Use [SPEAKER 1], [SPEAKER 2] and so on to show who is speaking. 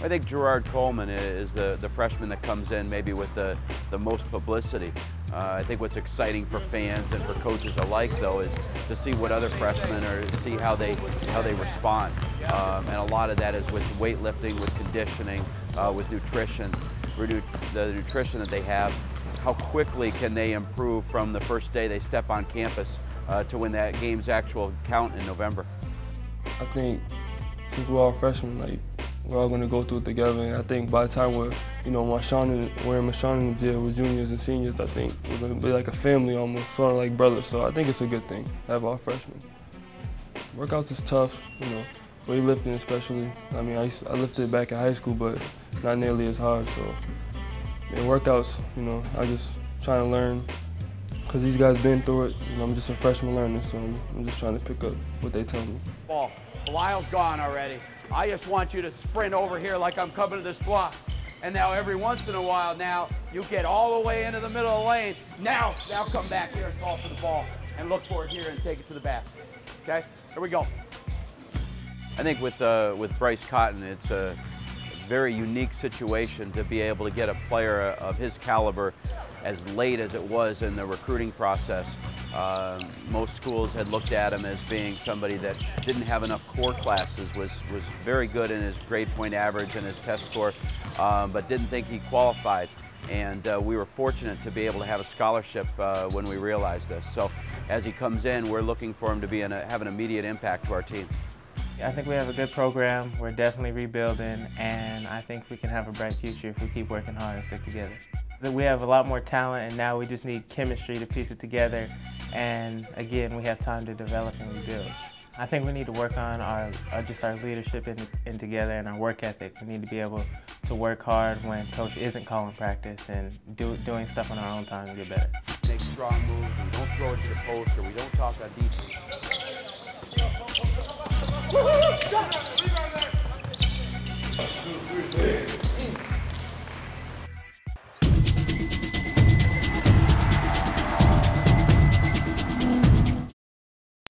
[SPEAKER 1] I think Gerard Coleman is the, the freshman that comes in maybe with the, the most publicity. Uh, I think what's exciting for fans and for coaches alike, though, is to see what other freshmen or see how they how they respond. Um, and a lot of that is with weightlifting, with conditioning, uh, with nutrition, the nutrition that they have. How quickly can they improve from the first day they step on campus uh, to when that game's actual count in November?
[SPEAKER 2] I think since we're all freshmen, like we're all going to go through it together. And I think by the time we're, you know, Marshawn and, we're in Marshawn and Jay, we're juniors and seniors, I think we're going to be like a family almost, sort of like brothers. So I think it's a good thing to have all freshmen. Workouts is tough, you know, weightlifting especially. I mean, I, used, I lifted back in high school, but not nearly as hard. So, and workouts, you know, I just trying to learn because these guys been through it. You know, I'm just a freshman learner, so I'm, I'm just trying to pick up what they tell me.
[SPEAKER 3] Ball. Lyle's gone already. I just want you to sprint over here like I'm coming to this block. And now every once in a while now, you get all the way into the middle of the lane. Now, now come back here and call for the ball and look for it here and take it to the basket. Okay, here we go.
[SPEAKER 1] I think with, uh, with Bryce Cotton, it's a very unique situation to be able to get a player of his caliber as late as it was in the recruiting process. Um, most schools had looked at him as being somebody that didn't have enough core classes, was, was very good in his grade point average and his test score, um, but didn't think he qualified. And uh, we were fortunate to be able to have a scholarship uh, when we realized this. So as he comes in, we're looking for him to be a, have an immediate impact to our team.
[SPEAKER 4] I think we have a good program. We're definitely rebuilding, and I think we can have a bright future if we keep working hard and stick together. We have a lot more talent, and now we just need chemistry to piece it together. And again, we have time to develop and rebuild. I think we need to work on our, our just our leadership in, in together and our work ethic. We need to be able to work hard when coach isn't calling practice and do, doing stuff on our own time and get better.
[SPEAKER 3] Make strong moves. We don't throw it to the post or we don't talk on defense. Tuesday.